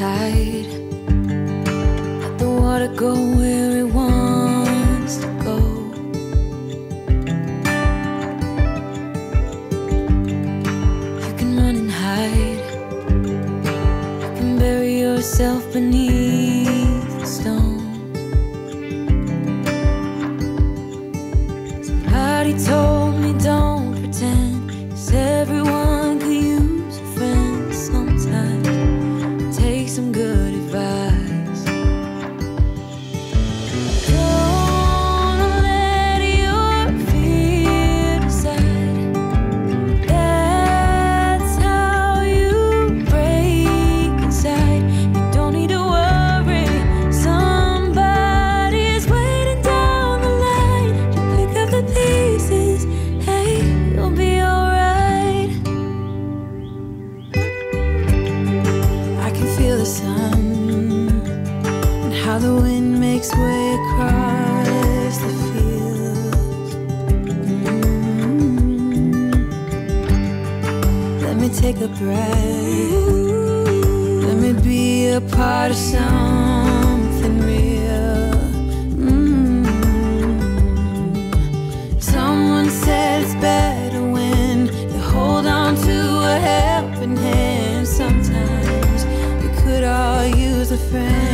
tide. Let the water go where it wants to go. You can run and hide. You can bury yourself beneath. how the wind makes way across the fields. Mm -hmm. Let me take a breath. Let me be a part of something real. Mm -hmm. Someone said it's better when you hold on to a helping hand. Sometimes we could all use a friend.